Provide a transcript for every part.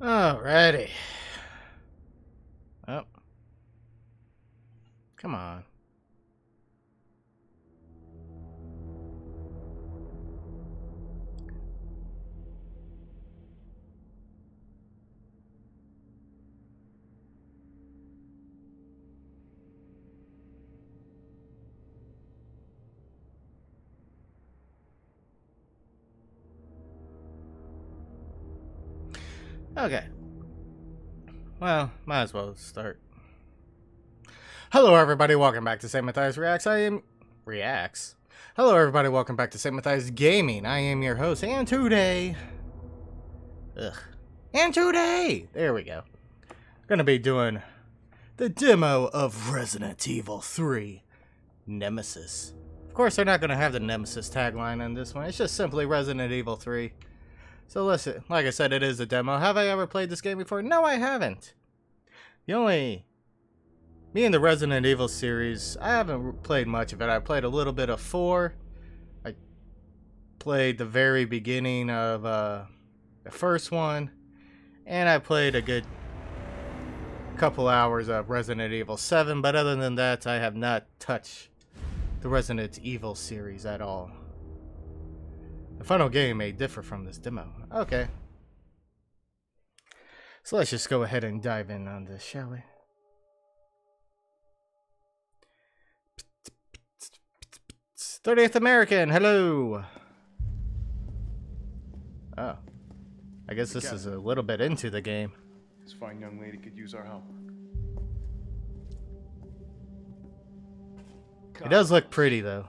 Alrighty. Oh. Come on. Okay. Well, might as well start. Hello, everybody. Welcome back to St. Matthias Reacts. I am Reacts. Hello, everybody. Welcome back to St. Matthias Gaming. I am your host, and today, ugh, and today, there we go. Gonna be doing the demo of Resident Evil 3 Nemesis. Of course, they're not gonna have the Nemesis tagline on this one. It's just simply Resident Evil 3. So listen, like I said, it is a demo. Have I ever played this game before? No, I haven't. The only... Me and the Resident Evil series, I haven't played much of it. I played a little bit of 4. I played the very beginning of uh, the first one. And I played a good couple hours of Resident Evil 7. But other than that, I have not touched the Resident Evil series at all. The final game may differ from this demo. Okay. So let's just go ahead and dive in on this, shall we? 30th American, hello! Oh. I guess this is a little bit into the game. This fine young lady could use our help. It does look pretty, though.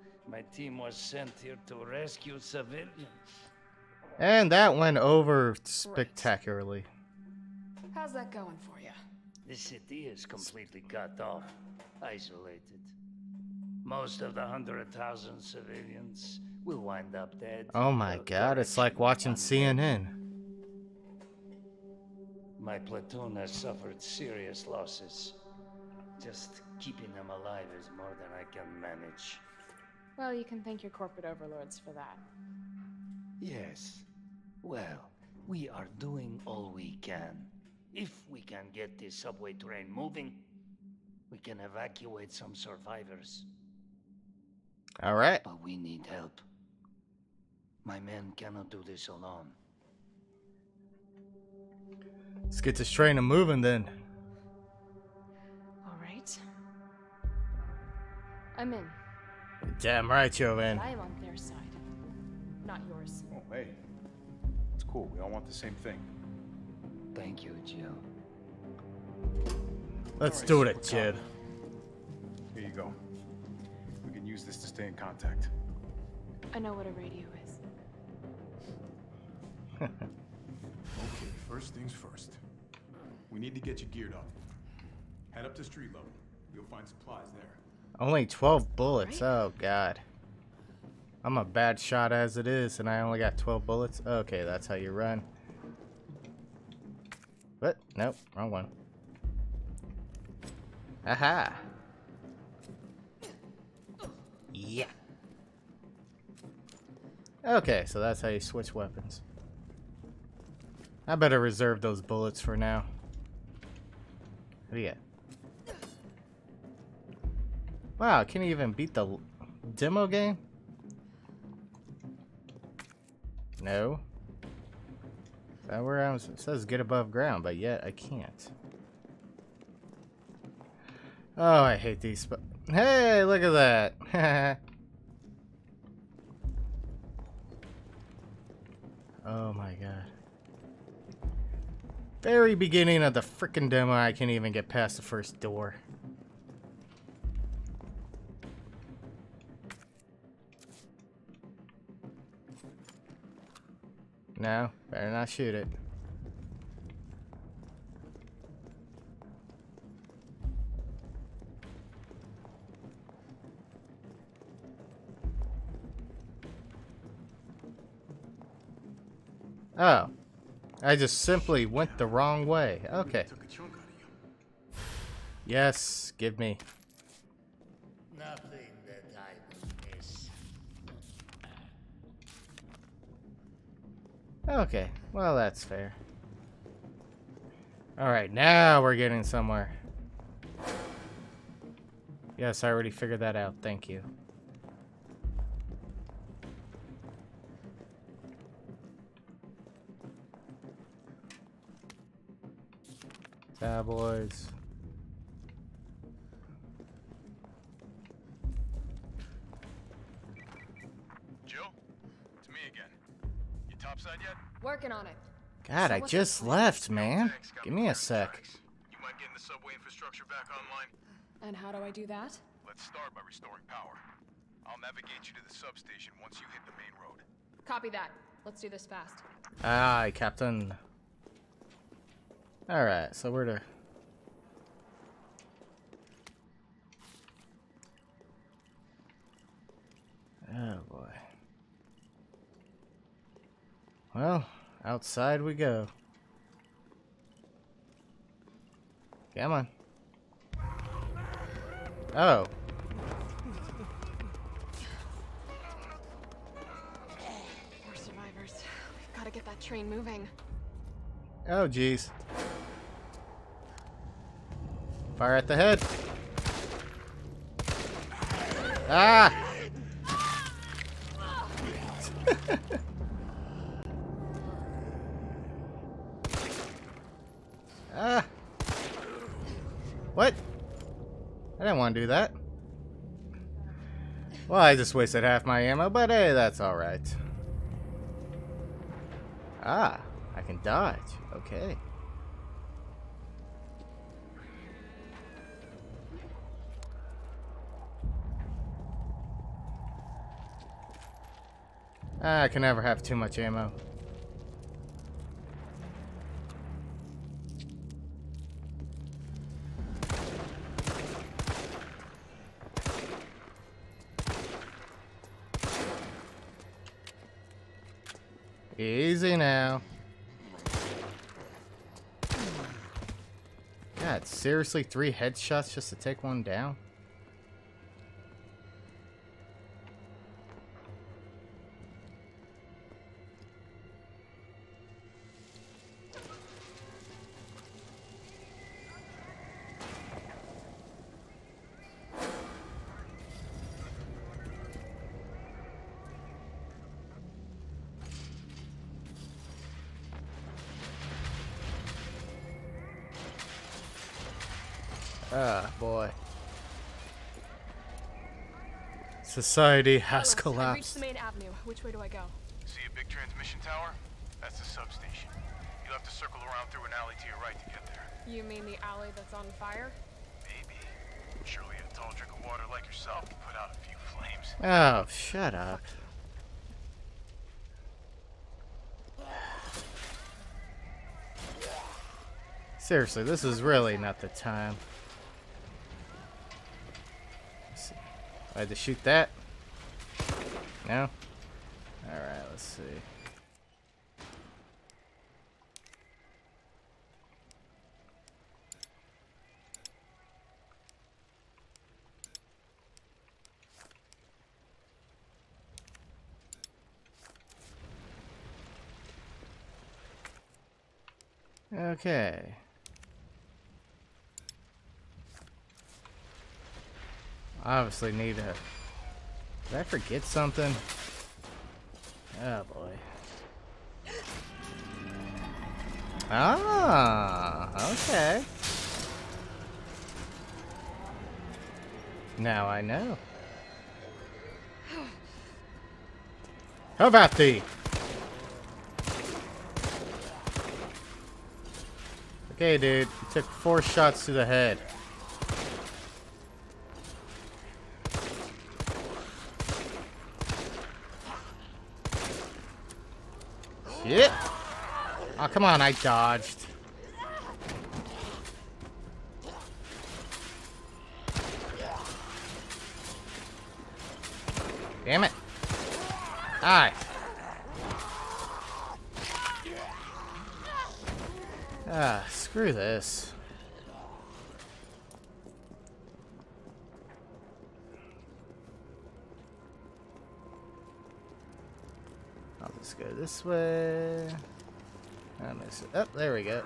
My team was sent here to rescue civilians. And that went over spectacularly. How's that going for you? The city is completely cut off, isolated. Most of the hundred thousand civilians will wind up dead. Oh my or god, it's like watching one day. CNN. My platoon has suffered serious losses. Just keeping them alive is more than I can manage. Well, you can thank your corporate overlords for that. Yes. Well, we are doing all we can. If we can get this subway train moving, we can evacuate some survivors. Alright. But we need help. My men cannot do this alone. Let's get this train moving then. All right. I'm in. Damn right you're in. I am on their side, not yours. Oh, hey. It's cool. We all want the same thing. Thank you, Jill. Let's Alright, do it, Super Jid. Cop. Here you go. We can use this to stay in contact. I know what a radio is. Okay, first things first. We need to get you geared up. Head up to street level. You'll find supplies there. Only 12 bullets. Oh, God. I'm a bad shot as it is, and I only got 12 bullets. Okay, that's how you run. What? Nope, wrong one. Aha! Yeah. Okay, so that's how you switch weapons. I better reserve those bullets for now. What do you got? Wow, can you even beat the demo game? No. That where I was? It says get above ground, but yet I can't. Oh, I hate these. Hey, look at that. oh my god. Very beginning of the freaking demo, I can't even get past the first door. No, better not shoot it. Oh. I just simply went the wrong way. Okay. Yes, give me. Okay, well that's fair. Alright, now we're getting somewhere. Yes, I already figured that out. Thank you. Tabloids. Working on it. God, So I just left, man. Thanks, Give me a sec. tracks. You mind getting the subway infrastructure back online? And how do I do that? Let's start by restoring power. I'll navigate you to the substation once you hit the main road. Copy that. Let's do this fast. Aye, Captain. Alright, so we're to. Oh boy. Well, outside we go. Come on. Oh. We're survivors. We've got to get that train moving. Oh, jeez. Fire at the head. Ah! ah! Do that. Well, I just wasted half my ammo, but hey, that's alright. Ah, I can dodge. Okay. Ah, I can never have too much ammo. Seriously, three headshots just to take one down? Ah, boy. Society has Carlos, I reached collapsed. the main avenue. Which way do I go? See a big transmission tower? That's the substation. You'll have to circle around through an alley to your right to get there. You mean the alley that's on fire? Maybe. Surely a tall drink of water like yourself can put out a few flames. Oh, shut up. Seriously, this is really not the time. Let's see. I had to shoot that. No? Alright, let's see. Okay. Obviously need a. Did I forget something? Oh boy. Ah, okay. Now I know. How about thee? Okay, dude. You took four shots to the head. Oh, come on, I dodged. Damn it. Hi. Ah, screw this. Go this way. It. Oh, there we go.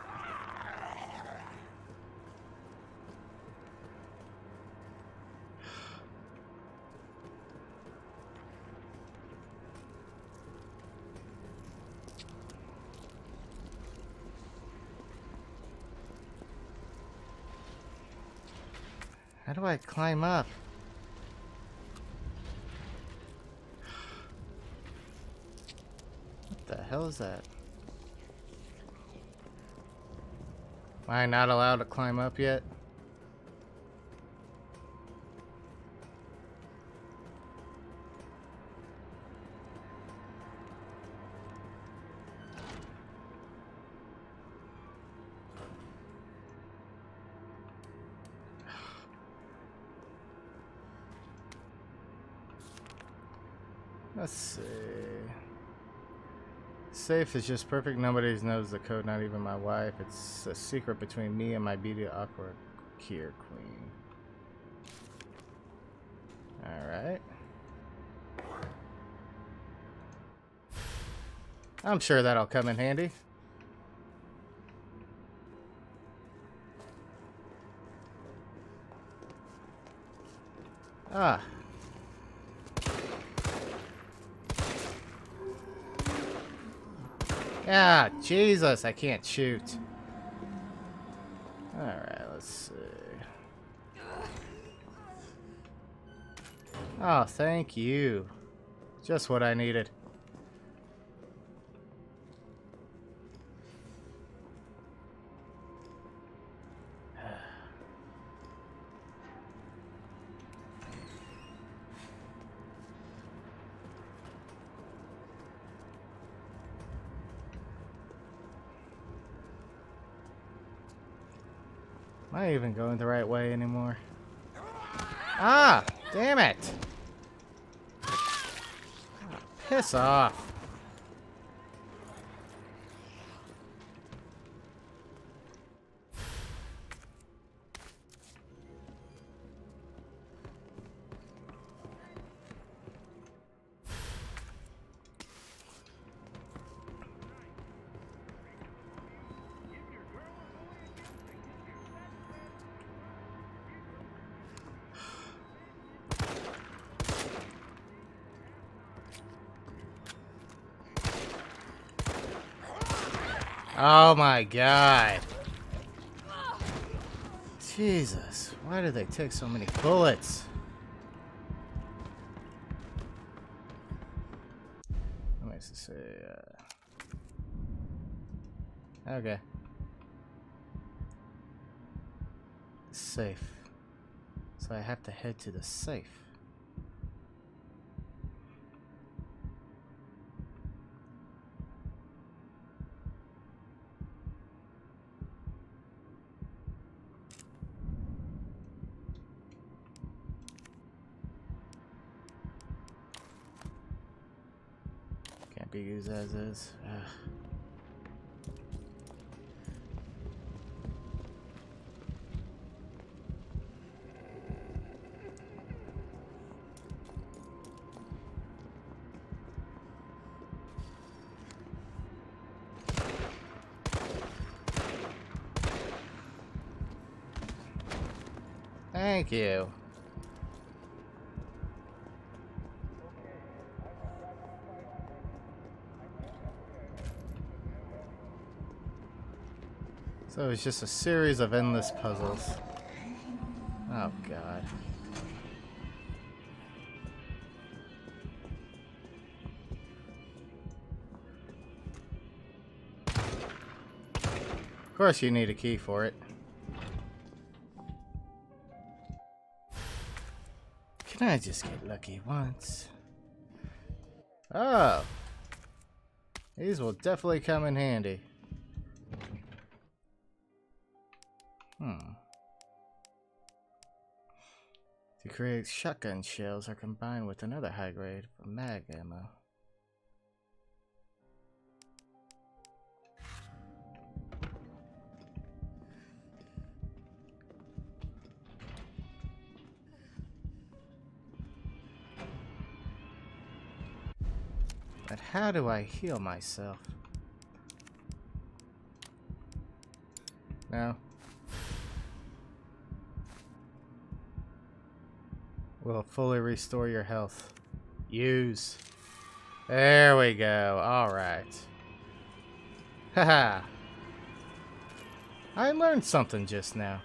How do I climb up? What the hell is that? Am I not allowed to climb up yet? Let's see. Safe is just perfect. Nobody knows the code, not even my wife. It's a secret between me and my beauty Aqua Cure queen. Alright. I'm sure that'll come in handy. Ah, Ah, Jesus, I can't shoot. Alright, let's see. Oh, thank you. Just what I needed. Am I even going the right way anymore? Ah! Damn it! Ah, piss off. Oh my god. Jesus, why do they take so many bullets? Let me say, uh... Okay. Safe. So I have to head to the safe. Used as is. Thank you. So it's just a series of endless puzzles. Oh god. Of course you need a key for it. Can I just get lucky once? Oh. These will definitely come in handy. creates shotgun shells are combined with another high grade mag ammo. But how do I heal myself? now? Will fully restore your health. Use. There we go. Alright. Haha. I learned something just now.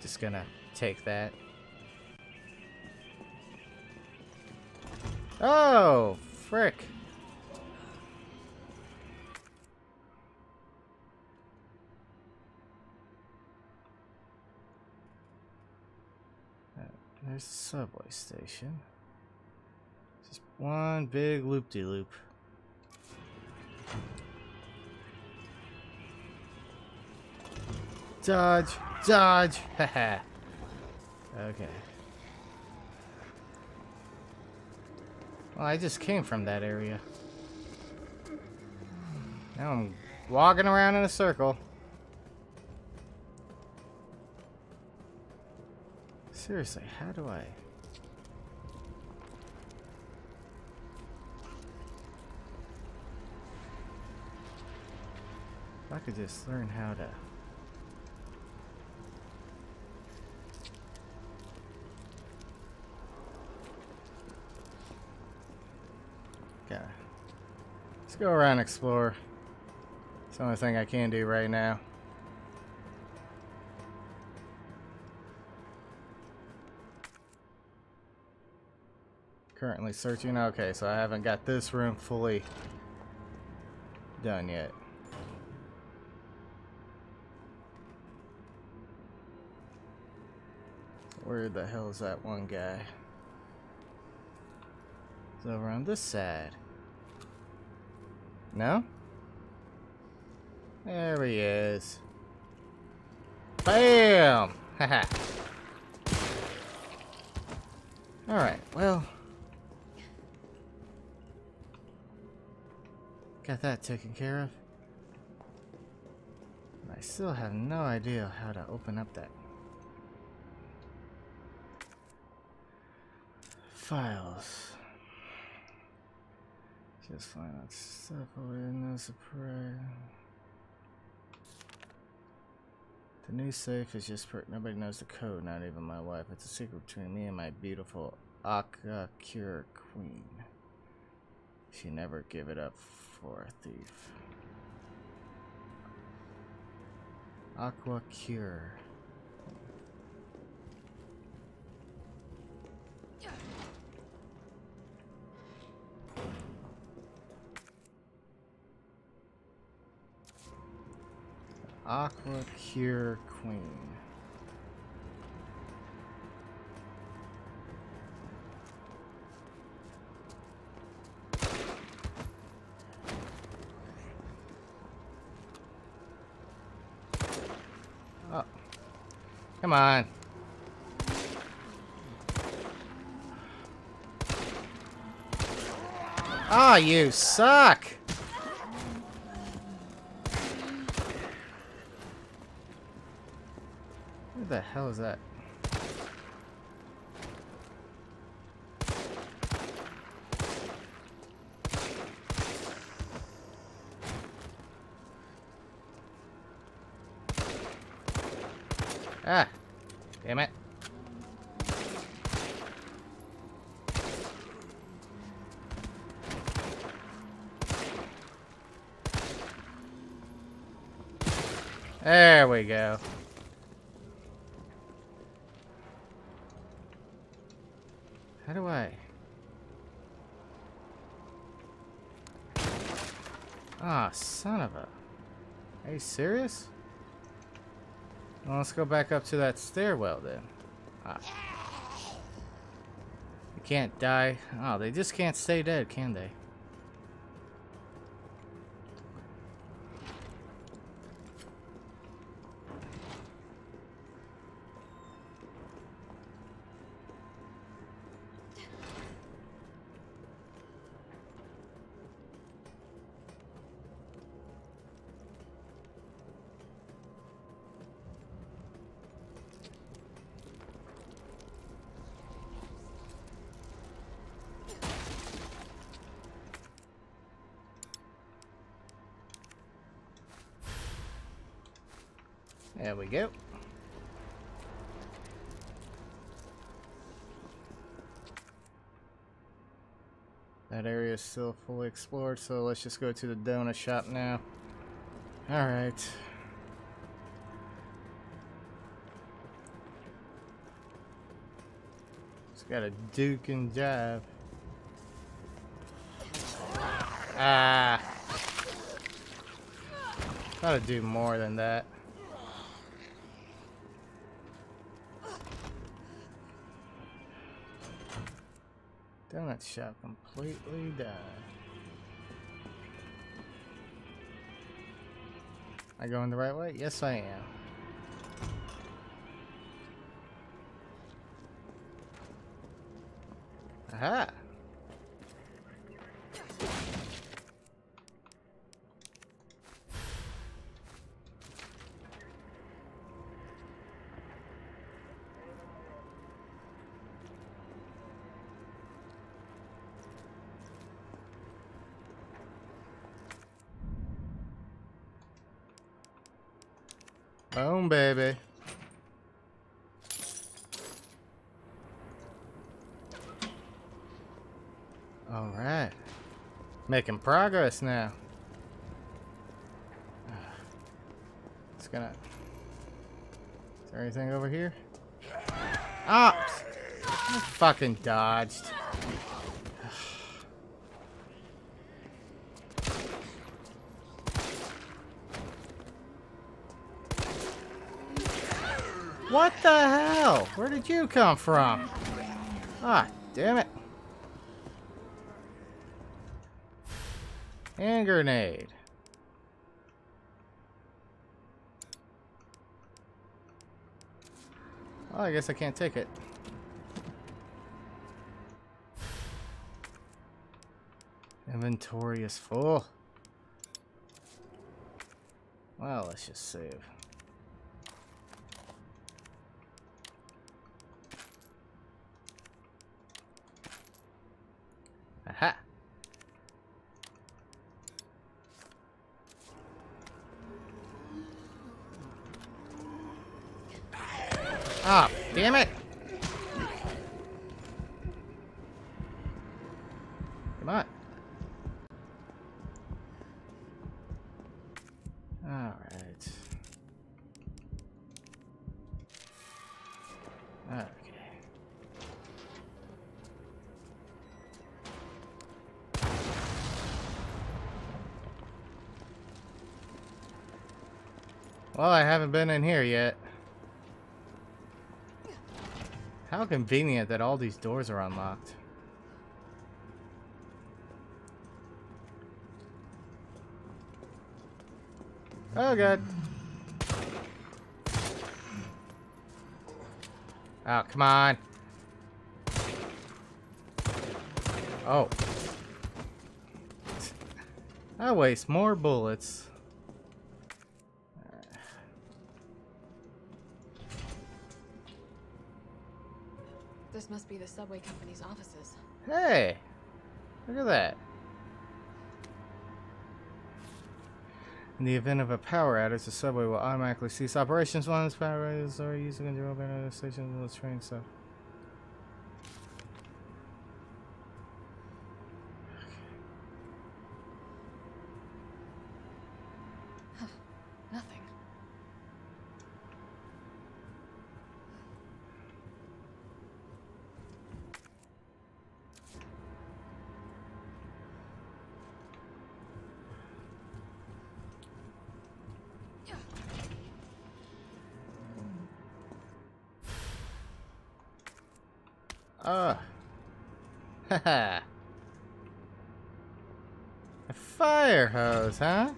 Just gonna take that. Oh, frick. Uh, There's the subway station. Just one big loop-de-loop. Dodge, dodge, haha. okay. Well, I just came from that area. Now I'm walking around in a circle. Seriously, how do I... If I could just learn how to... Okay. Let's go around explore. It's the only thing I can do right now. Currently searching. Okay, so I haven't got this room fully done yet. Where the hell is that one guy? It's over on this side. No? There he is. Bam! Haha. Alright, well. Got that taken care of. I still have no idea how to open up that. Files. Just find out stuff over there, no surprise. The new safe is just for nobody knows the code, not even my wife. It's a secret between me and my beautiful Aqua Cure Queen. She never give it up for a thief. Aqua Cure. Aqua Cure Queen. On. Ah, you suck! Where the hell is that? Ah! Damn it. There we go. How do I? Ah, son of a... Are you serious? Well, let's go back up to that stairwell then. Ah. You can't die. Oh, they just can't stay dead, can they? We go. That area is still fully explored, so let's just go to the donut shop now. Alright. Just got a duke and dive. Ah. Gotta do more than that. Donut shop completely died. I going the right way? Yes, I am. Aha! Baby. All right. Making progress now. It's gonna. Is there anything over here? Ah! Fucking dodged. What the hell? Where did you come from? Ah, damn it. And grenade. Well, I guess I can't take it. Inventory is full. Well, let's just save. Aha. Ah, damn it. Come on. All right. Okay. Well, I haven't been in here yet. How convenient that all these doors are unlocked. Oh, God. Oh, come on. Oh. I waste more bullets. This must be the subway company's offices. Hey, look at that. In the event of a power outage, the subway will automatically cease operations once power is are used to control other stations and the train stuff. Nothing. Ah. Haha. A fire hose, huh?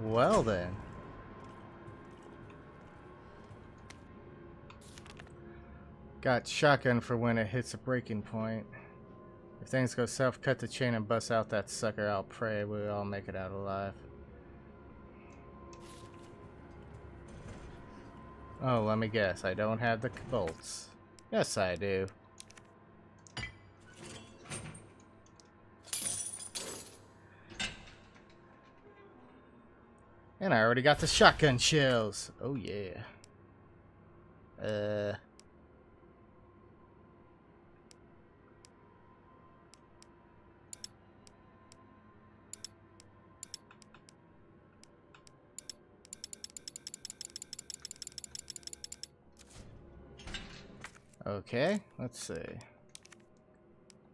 Well then. Got shotgun for when it hits a breaking point. If things go south, cut the chain and bust out that sucker. I'll pray we all make it out alive. Oh, let me guess. I don't have the bolts. Yes, I do. And I already got the shotgun shells. Oh yeah. Uh. Okay, let's see.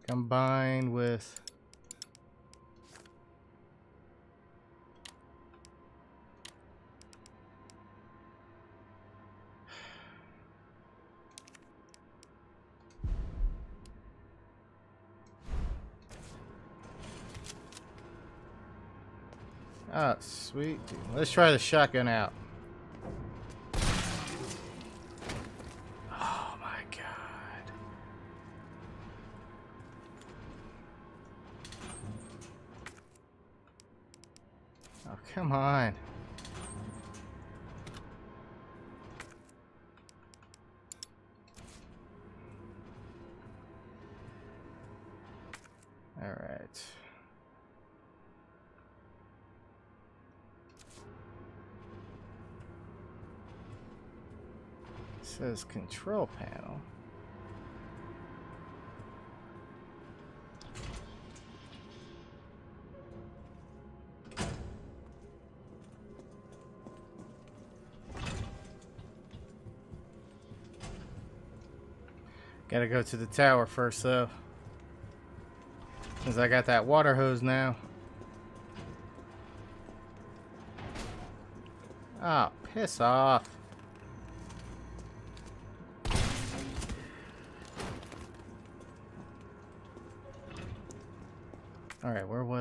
Combined with Ah, sweet. Let's try the shotgun out. Says control panel. Gotta go to the tower first though. Since I got that water hose now. Oh, piss off.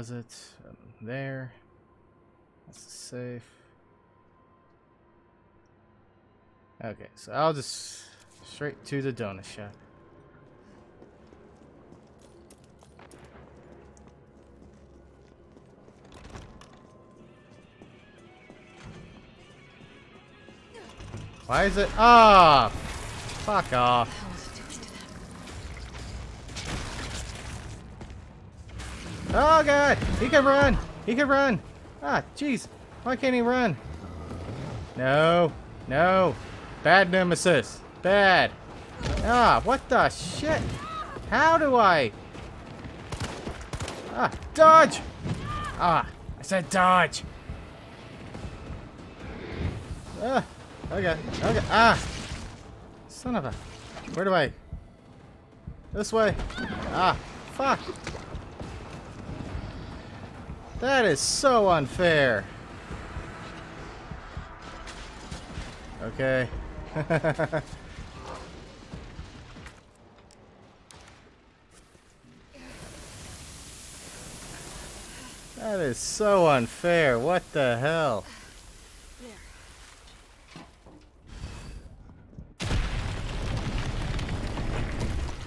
Was it? Um, there. That's safe. Okay, so I'll just straight to the donut shop. Why is it? Ah! fuck off. Oh god! He can run! He can run! Ah, jeez. Why can't he run? No. No. Bad nemesis. Bad. Ah, what the shit? How do I? Ah, dodge! Ah, I said dodge. Ah, okay, okay, ah. Son of a, where do I? This way. Ah, fuck. That is so unfair. Okay. that is so unfair. What the hell?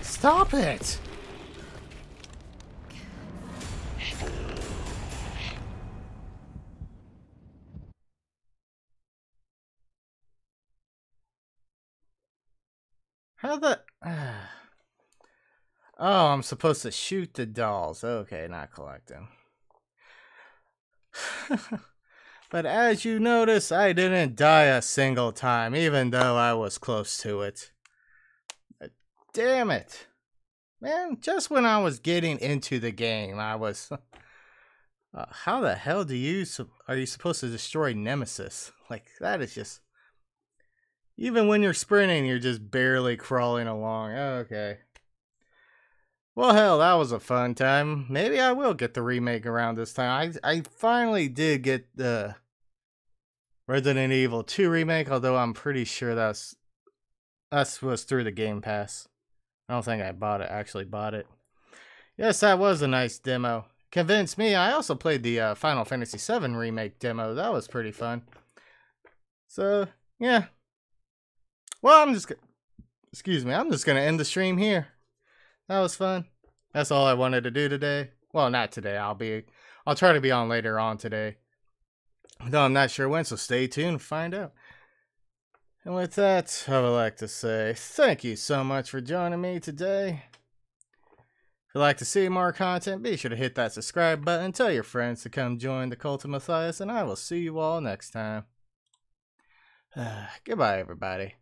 Stop it! I'm supposed to shoot the dolls. Okay, not collect them. but as you notice, I didn't die a single time, even though I was close to it. Damn it. Man, just when I was getting into the game, I was... Uh, how the hell do you... Are you supposed to destroy Nemesis? Like, that is just... Even when you're sprinting, you're just barely crawling along. Okay. Well, hell, that was a fun time. Maybe I will get the remake around this time. I I finally did get the Resident Evil 2 remake, although I'm pretty sure that's that was through the Game Pass. I don't think I bought it. Actually, bought it. Yes, that was a nice demo. Convinced me. I also played the uh, Final Fantasy VII remake demo. That was pretty fun. So yeah, well, I'm just, excuse me, I'm just going to end the stream here. That was fun. That's all I wanted to do today. Well, not today. I'll be, I'll try to be on later on today. Though I'm not sure when, so stay tuned find out. And with that, I would like to say thank you so much for joining me today. If you'd like to see more content, be sure to hit that subscribe button, tell your friends to come join the Cult of Matthias, and I will see you all next time. Goodbye, everybody.